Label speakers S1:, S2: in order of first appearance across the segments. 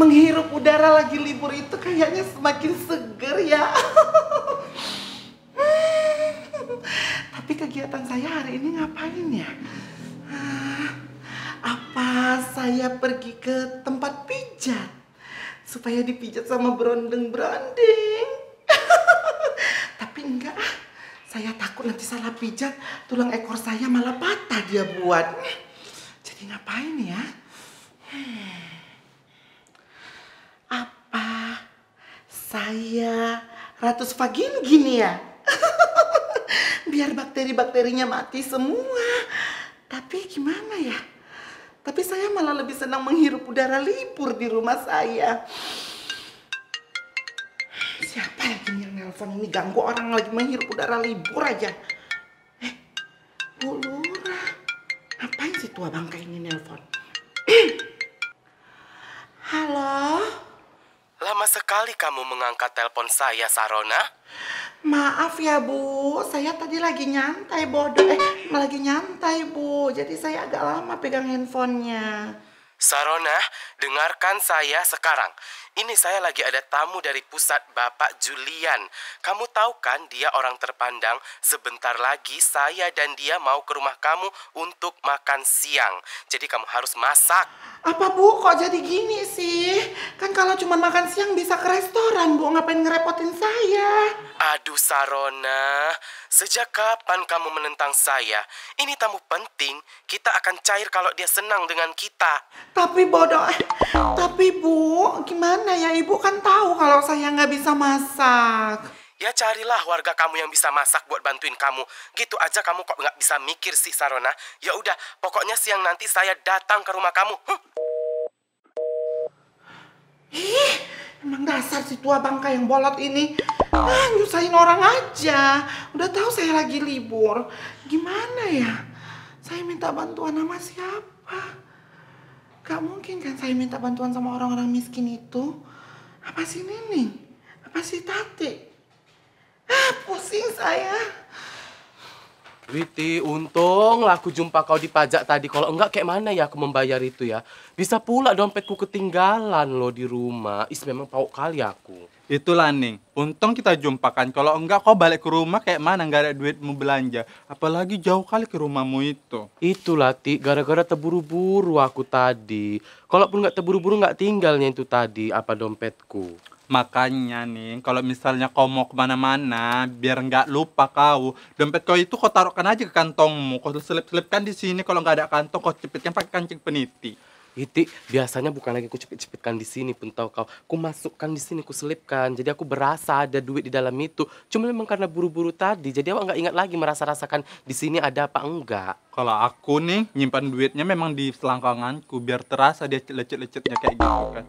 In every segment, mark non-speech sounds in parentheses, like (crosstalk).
S1: menghirup udara lagi libur itu kayaknya semakin seger ya. (laughs) Tapi kegiatan saya hari ini ngapain ya? Apa saya pergi ke tempat pijat? Supaya dipijat sama berondeng-berondeng. (laughs) Tapi enggak ah. Saya takut nanti salah pijat, tulang ekor saya malah patah dia buat. Jadi ngapain ya? Hmm. Saya ratus vagin gini ya? (laughs) Biar bakteri-bakterinya mati semua. Tapi gimana ya? Tapi saya malah lebih senang menghirup udara libur di rumah saya. Siapa lagi nih yang nelpon ini ganggu orang lagi menghirup udara libur aja. Eh, Bu Lura. Ngapain sih tua bangka ini nelpon? (clears throat) Halo?
S2: Lama sekali kamu mengangkat telepon saya, Sarona.
S1: Maaf ya Bu, saya tadi lagi nyantai bodoh. Eh, lagi nyantai Bu, jadi saya agak lama pegang handphonenya.
S2: Sarona, dengarkan saya sekarang. Ini saya lagi ada tamu dari pusat Bapak Julian. Kamu tahu kan dia orang terpandang. Sebentar lagi saya dan dia mau ke rumah kamu untuk makan siang. Jadi kamu harus masak.
S1: Apa Bu, kok jadi gini sih? Kan kalau cuma makan siang bisa ke restoran Bu, ngapain ngerepotin saya?
S2: Aduh Sarona, sejak kapan kamu menentang saya? Ini tamu penting, kita akan cair kalau dia senang dengan kita.
S1: Tapi bodoh, eh, tapi Bu, gimana ya Ibu kan tahu kalau saya nggak bisa masak.
S2: Ya carilah warga kamu yang bisa masak buat bantuin kamu. Gitu aja kamu kok nggak bisa mikir sih Sarona. Ya udah, pokoknya siang nanti saya datang ke rumah kamu. Huh?
S1: Ih, emang dasar si tua bangka yang bolot ini. Ah, nyusahin orang aja. Udah tahu saya lagi libur. Gimana ya? Saya minta bantuan sama siapa? Gak mungkin kan saya minta bantuan sama orang-orang miskin itu. Apa sih Nining? Apa sih Tati? Ah, pusing saya.
S2: Witi, untung lah aku jumpa kau di pajak tadi. Kalau enggak kayak mana ya aku membayar itu ya? Bisa pula dompetku ketinggalan loh di rumah. Is memang tahu kali aku.
S3: Itulah Ning, untung kita jumpakan. Kalau enggak kau balik ke rumah kayak mana nggak ada duit mau belanja. Apalagi jauh kali ke rumahmu itu.
S2: Itulah Ti, gara-gara terburu-buru aku tadi. Kalaupun nggak terburu-buru nggak tinggalnya itu tadi apa dompetku.
S3: Makanya nih, kalau misalnya kau mau ke mana-mana, biar nggak lupa kau, dompet kau itu kau taruhkan aja ke kantongmu. Kau selip-selipkan di sini. Kalau nggak ada kantong, kau cepetkan pakai kancing peniti.
S2: Iti, biasanya bukan lagi ku cepet-cepetkan di sini pun tahu kau. Ku masukkan di sini, ku selipkan. Jadi aku berasa ada duit di dalam itu. Cuma memang karena buru-buru tadi, jadi awak nggak ingat lagi merasa-rasakan di sini ada apa enggak.
S3: Kalau aku nih nyimpan duitnya memang di selangkanganku biar terasa dia lecet-lecetnya kayak gitu kan.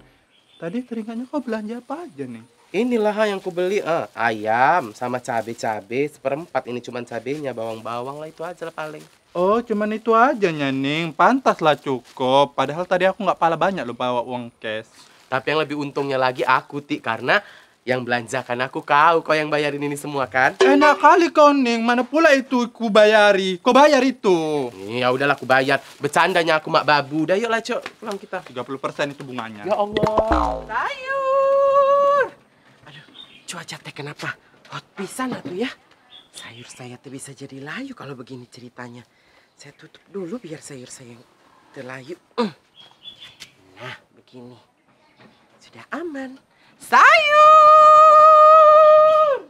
S3: Tadi teringatnya kau belanja apa aja nih?
S2: Inilah yang ku beli, eh, ayam sama cabe-cabe seperempat. Ini cuma cabenya, bawang-bawang lah itu aja lah paling.
S3: Oh, cuman itu aja nyaning. Pantas lah cukup. Padahal tadi aku nggak pala banyak lo bawa uang cash.
S2: Tapi yang lebih untungnya lagi aku, Ti, karena yang belanjakan aku kau, kau yang bayarin ini semua kan?
S3: Enak kali kau Ning, mana pula itu ku bayari? Kau bayar itu.
S2: Ya udahlah aku bayar. Bercandanya aku mak babu. Dah yuklah, Cok. Pulang kita.
S3: 30% itu bunganya.
S2: Ya Allah. Sayur. Aduh, cuaca teh kenapa? Hot pisan atuh ya. Sayur saya tuh bisa jadi layu kalau begini ceritanya. Saya tutup dulu biar sayur saya terlayu. Mm. Nah, begini. Sudah aman. Sayur!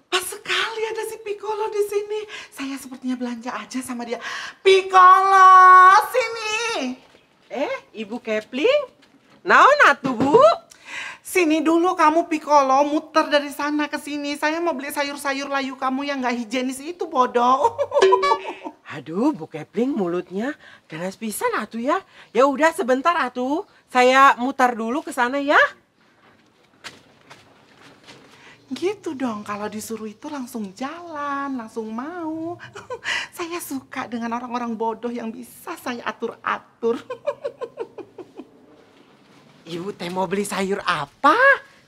S1: Pas sekali ada si Piccolo di sini. Saya sepertinya belanja aja sama dia. Piccolo, sini.
S4: Eh, Ibu Kepling? Naon atuh, Bu?
S1: Sini dulu kamu Piccolo, muter dari sana ke sini. Saya mau beli sayur-sayur layu kamu yang nggak higienis itu bodoh. (laughs)
S4: Aduh, Bu Kepling mulutnya ganas pisan atuh ya. Ya udah sebentar atuh. Saya mutar dulu ke sana ya.
S1: Gitu dong, kalau disuruh itu langsung jalan, langsung mau. (laughs) saya suka dengan orang-orang bodoh yang bisa saya atur-atur. (laughs)
S4: Ibu teh mau beli sayur apa?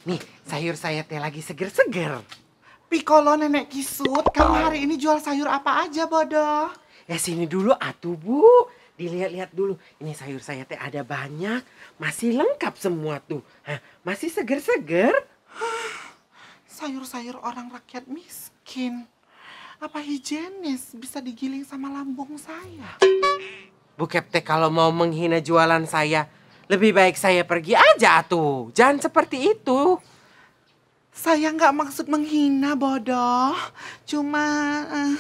S4: Nih, sayur saya teh lagi seger-seger.
S1: Piccolo nenek kisut, kamu hari ini jual sayur apa aja bodoh?
S4: Ya sini dulu atuh, Bu. dilihat-lihat dulu. Ini sayur saya teh ada banyak, masih lengkap semua tuh. Hah, masih seger-seger.
S1: Sayur-sayur orang rakyat miskin. Apa higienis bisa digiling sama lambung saya?
S4: Bu Kepte kalau mau menghina jualan saya, lebih baik saya pergi aja tuh. Jangan seperti itu.
S1: Saya nggak maksud menghina bodoh. Cuma eh,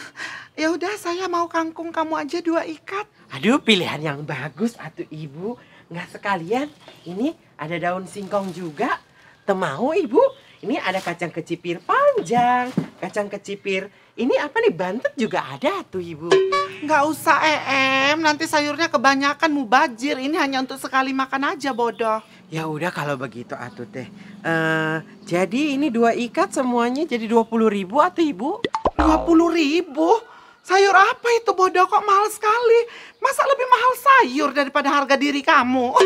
S1: ya udah saya mau kangkung kamu aja dua ikat.
S4: Aduh, pilihan yang bagus atuh ibu. Nggak sekalian, ini ada daun singkong juga. Temau ibu, ini ada kacang kecipir panjang, kacang kecipir. Ini apa nih, bantet juga ada tuh ibu.
S1: Nggak usah em, nanti sayurnya kebanyakan mubajir. Ini hanya untuk sekali makan aja bodoh.
S4: Ya udah kalau begitu atuh teh. Eh, jadi ini dua ikat semuanya jadi 20 ribu atau ibu?
S1: Dua puluh ribu? Sayur apa itu bodoh kok mahal sekali? Masa lebih mahal sayur daripada harga diri kamu? (laughs)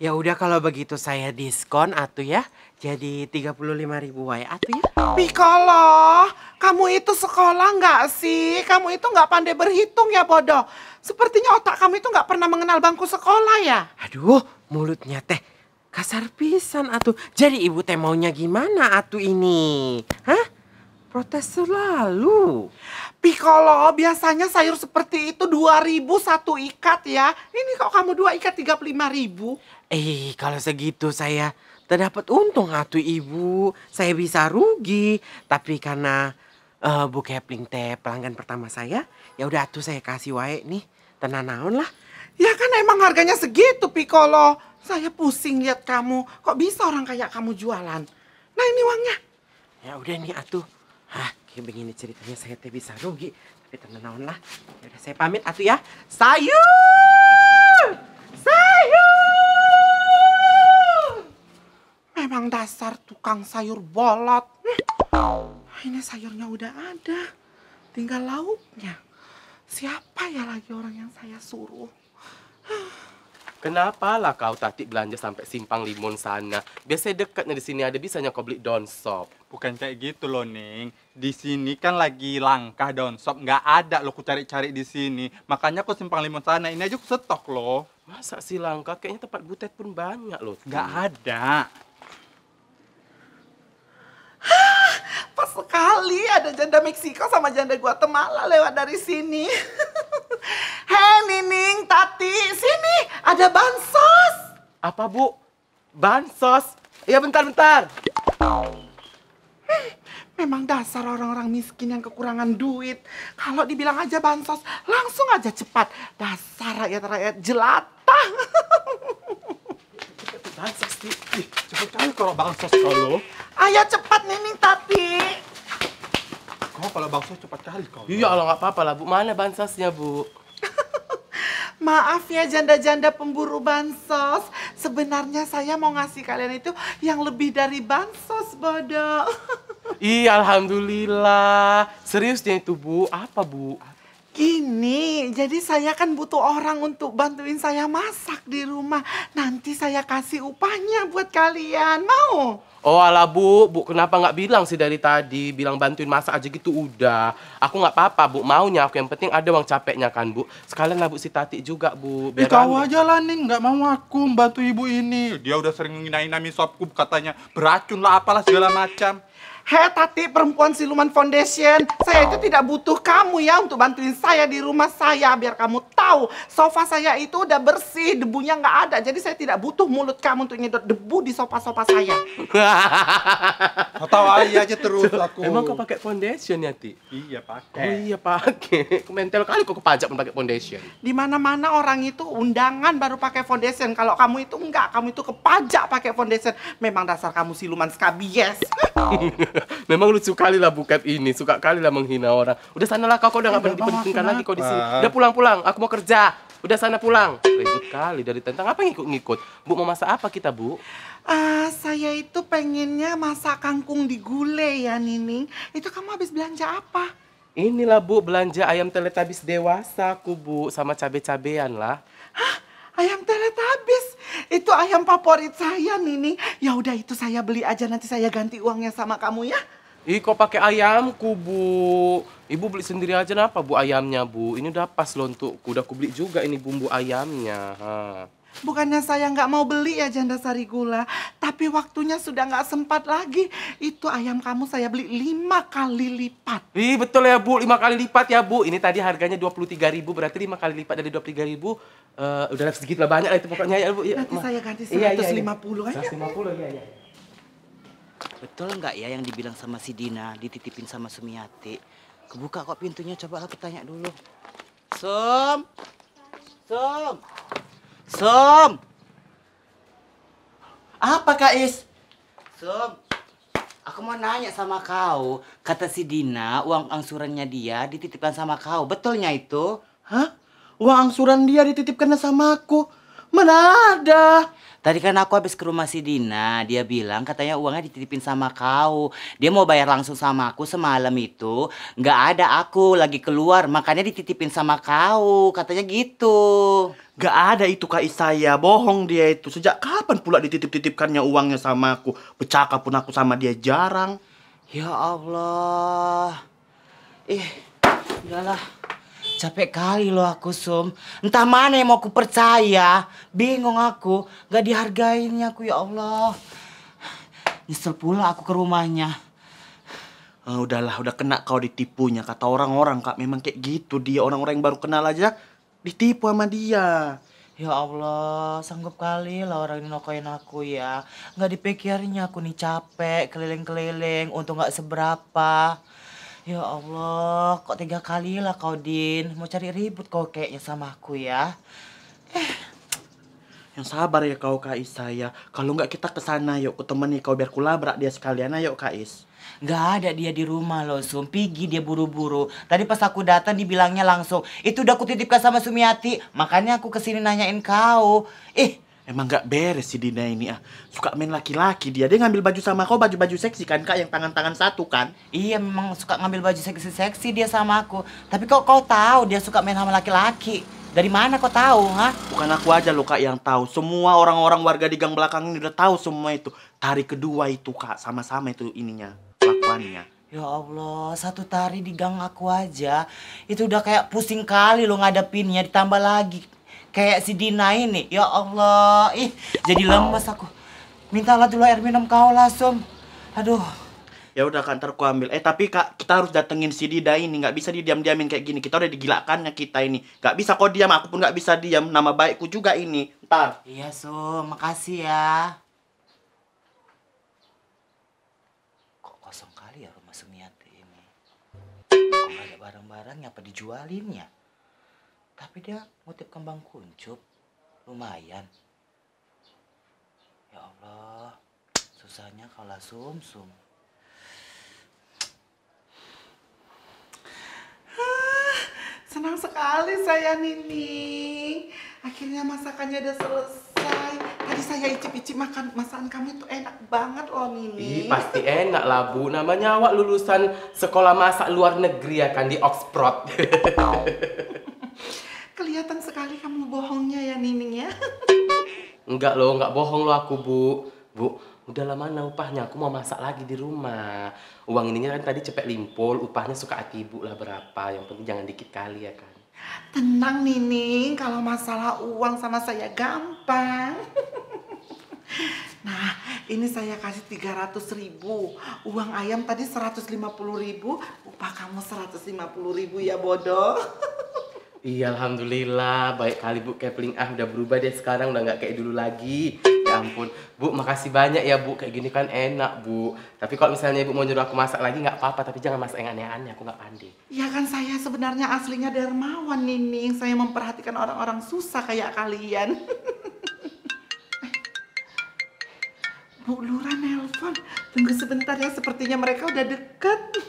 S4: Ya udah kalau begitu saya diskon atuh ya. Jadi 35 ribu wae atuh ya.
S1: Piccolo, kamu itu sekolah nggak sih? Kamu itu nggak pandai berhitung ya bodoh. Sepertinya otak kamu itu nggak pernah mengenal bangku sekolah ya.
S4: Aduh, mulutnya teh kasar pisan atuh. Jadi ibu teh maunya gimana atuh ini? Hah? Protes selalu.
S1: Piccolo, biasanya sayur seperti itu 2000 satu ikat ya. Ini kok kamu dua ikat 35 ribu.
S4: Eh, kalau segitu saya terdapat untung atuh ibu. Saya bisa rugi. Tapi karena eh, Bu Kepling teh pelanggan pertama saya, ya udah atuh saya kasih wae nih. Tenan naon lah.
S1: Ya kan emang harganya segitu Piccolo. Saya pusing lihat kamu. Kok bisa orang kayak kamu jualan? Nah ini uangnya.
S4: Ya udah nih atuh. Hah, kayak begini ceritanya saya teh bisa rugi. Tapi tenan naon lah. Ya udah saya pamit atuh ya. Sayur! Sayur!
S1: Memang dasar tukang sayur bolot. Hmm. Ini sayurnya udah ada. Tinggal lauknya. Siapa ya lagi orang yang saya suruh?
S2: Kenapa lah kau tati belanja sampai simpang limun sana? Biasanya dekatnya di sini ada bisanya kau beli donsop.
S3: Bukan kayak gitu loh, Ning. Di sini kan lagi langka daun sop, nggak ada lo ku cari-cari di sini. Makanya aku simpang limun sana. Ini aja aku stok loh.
S2: Masa sih langka? Kayaknya tempat butet pun banyak loh.
S3: Nggak ada.
S1: Pas sekali ada janda Meksiko sama janda Guatemala lewat dari sini. (laughs) Hei Nining, Tati, sini ada bansos.
S2: Apa bu? Bansos? Iya bentar-bentar.
S1: Memang dasar orang-orang miskin yang kekurangan duit. Kalau dibilang aja bansos, langsung aja cepat. Dasar rakyat-rakyat jelata. (laughs)
S2: Sih.
S3: Ih, cepet kali kalau bangsos kalau.
S1: Ayo cepat Nining, Tati.
S3: Kau kalau bangsos cepat kali kau.
S2: Iya Allah nggak apa-apa lah bu. Mana bansosnya bu? (laughs)
S1: Maaf ya janda-janda pemburu bansos. Sebenarnya saya mau ngasih kalian itu yang lebih dari bansos, bodoh. (laughs)
S2: Iya alhamdulillah. Seriusnya itu bu? Apa bu?
S1: Gini, jadi saya kan butuh orang untuk bantuin saya masak di rumah. Nanti saya kasih upahnya buat kalian. Mau?
S2: Oh alah bu, bu kenapa nggak bilang sih dari tadi? Bilang bantuin masak aja gitu udah. Aku nggak apa-apa bu, maunya aku yang penting ada uang capeknya kan bu. Sekalian lah bu si Tati juga bu.
S3: Eh, kau aja lah, Ning. Nggak mau aku membantu ibu ini. Dia udah sering nginain nami sopku katanya beracun lah apalah segala macam.
S1: Hei Tati, perempuan siluman foundation. Saya itu tidak butuh kamu ya untuk bantuin saya di rumah saya. Biar kamu tahu, sofa saya itu udah bersih, debunya nggak ada. Jadi saya tidak butuh mulut kamu untuk nyedot debu di sofa-sofa saya.
S3: Kau (laughs) tahu aja terus aku.
S2: Emang kau pakai foundation ya Ti?
S3: Iya,
S2: Oh
S3: pakai.
S2: iya pakai. Mental kali kok kepajak pun pakai foundation.
S1: Di mana-mana orang itu undangan baru pakai foundation. Kalau kamu itu enggak, kamu itu kepajak pakai foundation. Memang dasar kamu siluman skabies. (laughs)
S2: Memang lucu kali lah buket ini, suka kali lah menghina orang. Udah sana lah kau, kau udah nggak penting-pentingkan lagi kau di sini. Udah pulang-pulang, aku mau kerja. Udah sana pulang. Ribut kali dari tentang apa ngikut-ngikut. Bu mau masak apa kita bu?
S1: Ah, saya itu pengennya masak kangkung di gulai ya, Nining. Itu kamu habis belanja apa?
S2: Inilah bu belanja ayam teletabis dewasa aku bu sama cabe-cabean lah.
S1: Hah? Ayam teletabis. Itu ayam favorit saya, Nining. Ya udah itu saya beli aja nanti saya ganti uangnya sama kamu ya.
S2: Ih, kok pakai ayamku, Bu? Ibu beli sendiri aja kenapa, Bu, ayamnya, Bu? Ini udah pas loh untukku. Udah aku beli juga ini bumbu ayamnya. Ha.
S1: Bukannya saya nggak mau beli ya janda sari gula, tapi waktunya sudah nggak sempat lagi. Itu ayam kamu saya beli lima kali lipat.
S2: Ih, betul ya, Bu. Lima kali lipat ya, Bu. Ini tadi harganya 23.000 berarti lima kali lipat dari 23.000 ribu. Eh, udah sedikit lah banyak lah itu pokoknya ya, Bu. Iya,
S1: Nanti
S2: Ma.
S1: saya ganti
S2: Iya, iya,
S1: 150
S2: iya.
S1: aja.
S2: 150 iya, iya.
S5: Betul nggak ya yang dibilang sama si Dina dititipin sama Sumiati? Kebuka kok pintunya, coba aku tanya dulu. Sum, Sum, Sum. Apa Kak Is? Sum, aku mau nanya sama kau. Kata si Dina, uang angsurannya dia dititipkan sama kau. Betulnya itu?
S6: Hah? Uang angsuran dia dititipkan sama aku. Mana ada?
S5: Tadi kan aku habis ke rumah si Dina, dia bilang katanya uangnya dititipin sama kau. Dia mau bayar langsung sama aku semalam itu. Nggak ada aku lagi keluar, makanya dititipin sama kau. Katanya gitu.
S6: Gak ada itu Kak Isaya, bohong dia itu. Sejak kapan pula dititip-titipkannya uangnya sama aku? Bercakap pun aku sama dia jarang.
S5: Ya Allah. Ih, udahlah. Capek kali loh aku, Sum. Entah mana yang mau aku percaya. Bingung aku. Gak dihargainnya aku, ya Allah. Nyesel pula aku ke rumahnya.
S6: Ah, udahlah, udah kena kau ditipunya. Kata orang-orang Kak, memang kayak gitu dia. Orang-orang yang baru kenal aja ditipu sama dia.
S5: Ya Allah, sanggup kali lah orang ini nokoin aku ya. Nggak dipikirnya aku nih capek, keliling-keliling, untuk nggak seberapa. Ya Allah, kok tiga kali lah kau Din. Mau cari ribut kau kayaknya sama aku ya.
S6: Yang sabar ya kau Kak Isaya. Kalau nggak kita ke sana yuk, ku temani kau biar ku labrak dia sekalian. Ayo Kak Is.
S5: Nggak ada dia di rumah loh, Sum. Pigi dia buru-buru. Tadi pas aku datang dibilangnya langsung, itu udah aku titipkan sama Sumiati. Makanya aku ke sini nanyain kau. Eh,
S6: Emang nggak beres si Dina ini ah. Suka main laki-laki dia. Dia ngambil baju sama kau, baju-baju seksi kan Kak, yang tangan-tangan satu kan?
S5: Iya memang suka ngambil baju seksi-seksi dia sama aku. Tapi kok kau tahu dia suka main sama laki-laki? Dari mana kau tahu, ha?
S6: Bukan aku aja loh kak yang tahu. Semua orang-orang warga di gang belakang ini udah tahu semua itu. Tari kedua itu kak, sama-sama itu ininya, kelakuannya.
S5: Ya Allah, satu tari di gang aku aja. Itu udah kayak pusing kali lo ngadepinnya. Ditambah lagi kayak si Dina ini. Ya Allah, ih jadi lemes aku. Mintalah dulu air minum kau langsung. Aduh,
S6: Ya udah ntar aku ambil. Eh tapi kak, kita harus datengin si Dida ini. Nggak bisa didiam-diamin kayak gini. Kita udah digilakannya kita ini. Nggak bisa kau diam, aku pun nggak bisa diam. Nama baikku juga ini. Ntar.
S5: iya Sum, makasih ya. Kok kosong kali ya rumah Sumiati ini? Kok ada barang-barangnya apa dijualin ya? Tapi dia ngutip kembang kuncup, lumayan. Ya Allah, susahnya kalau sum-sum.
S1: Senang sekali saya Nini. Akhirnya masakannya udah selesai. Tadi saya icip-icip makan masakan kamu itu enak banget loh Nini.
S2: Ih, pasti enak lah, Bu. Namanya awak lulusan sekolah masak luar negeri ya kan di Oxford. (laughs)
S1: Kelihatan sekali kamu bohongnya ya Nining ya. (laughs)
S2: enggak loh, enggak bohong loh aku, Bu. Bu, udah lama mana upahnya? Aku mau masak lagi di rumah. Uang ininya kan tadi cepet limpul, upahnya suka hati Ibu lah berapa. Yang penting jangan dikit kali ya kan.
S1: Tenang Nining, kalau masalah uang sama saya gampang. (laughs) Nah, ini saya kasih 300 ribu. Uang ayam tadi 150 ribu. Upah kamu 150 ribu ya bodoh. (laughs)
S2: Iya, alhamdulillah. Baik kali Bu Kepling ah udah berubah deh sekarang udah nggak kayak dulu lagi. Ya ampun, Bu makasih banyak ya Bu. Kayak gini kan enak Bu. Tapi kalau misalnya Ibu mau nyuruh aku masak lagi nggak apa-apa. Tapi jangan masak yang aneh-aneh. Aku nggak pandai.
S1: Ya kan saya sebenarnya aslinya dermawan Nining. Saya memperhatikan orang-orang susah kayak kalian. (laughs) Bu Lura nelpon. Tunggu sebentar ya, sepertinya mereka udah deket.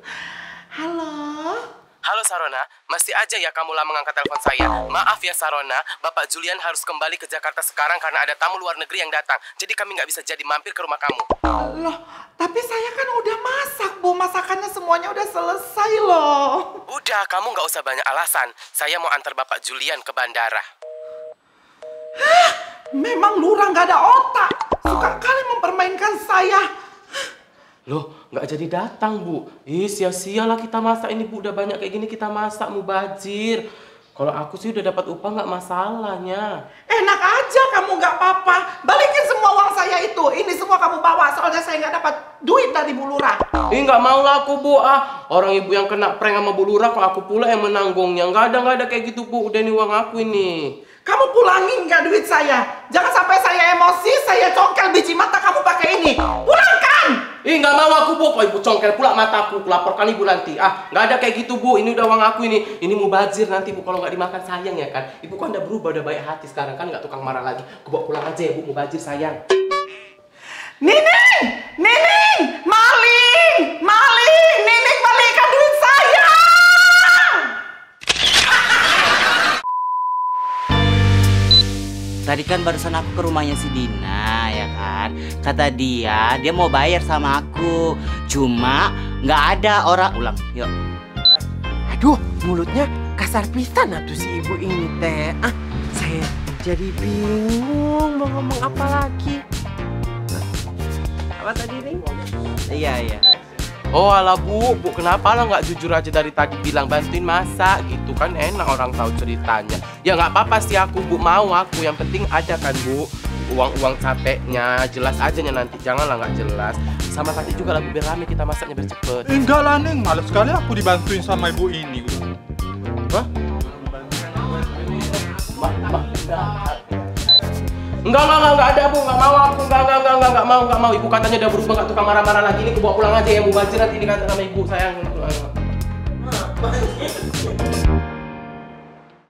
S1: (laughs) Halo?
S2: Halo Sarona, masih aja ya kamu lah mengangkat telepon saya. Maaf ya Sarona, Bapak Julian harus kembali ke Jakarta sekarang karena ada tamu luar negeri yang datang. Jadi kami nggak bisa jadi mampir ke rumah kamu.
S1: Loh, tapi saya kan udah masak, Bu. Masakannya semuanya udah selesai loh.
S2: Udah, kamu nggak usah banyak alasan. Saya mau antar Bapak Julian ke bandara.
S1: Memang Lura nggak ada otak. Suka kali mempermainkan saya.
S2: Loh, nggak jadi datang, Bu. Ih, sia-sialah kita masak ini, Bu. Udah banyak kayak gini kita masak, mubazir. Kalau aku sih udah dapat upah nggak masalahnya.
S1: Enak aja kamu nggak apa-apa. Balikin semua uang saya itu. Ini semua kamu bawa soalnya saya nggak dapat duit dari Bu Lurah.
S2: Ih, nggak mau lah aku, Bu. Ah, orang ibu yang kena prank sama Bu Lurah, kok aku pula yang menanggungnya. Nggak ada, nggak ada kayak gitu, Bu. Udah ini uang aku ini.
S1: Kamu pulangin nggak duit saya? Jangan sampai saya emosi, saya congkel biji mata kamu pakai ini. Pulangkan!
S2: Ih, nggak mau aku, Bu. Kok ibu congkel pula mataku. Laporkan ibu nanti. Ah, nggak ada kayak gitu, Bu. Ini udah uang aku ini. Ini mubazir nanti, Bu. Kalau nggak dimakan sayang ya kan. Ibu kan udah berubah, udah baik hati sekarang kan nggak tukang marah lagi. Aku bawa pulang aja ya, Bu. Mubazir sayang.
S1: Nining! Maling! Maling!
S5: Tadi kan barusan aku ke rumahnya si Dina ya kan Kata dia dia mau bayar sama aku Cuma nggak ada orang Ulang yuk
S7: Aduh, mulutnya kasar pisan atuh si ibu ini teh. Ah, saya jadi bingung mau ngomong apa lagi. Apa tadi nih?
S5: Iya iya
S2: Oh ala bu, bu kenapa lah nggak jujur aja dari tadi bilang bantuin masak gitu kan enak orang tahu ceritanya. Ya nggak apa-apa sih aku bu mau aku yang penting ada kan bu uang-uang capeknya jelas aja nya nanti janganlah nggak jelas. Sama tadi juga lagu biar kita masaknya biar cepet.
S3: Enggak lah Neng, males sekali aku dibantuin sama ibu ini.
S2: Enggak, enggak, enggak, enggak ada bu, enggak mau aku, enggak, enggak, enggak, enggak, enggak mau, enggak mau. Ibu katanya udah berubah, enggak tukang marah-marah lagi. Ini aku bawa pulang aja ya, Bu Bazir nanti dikata sama ibu sayang.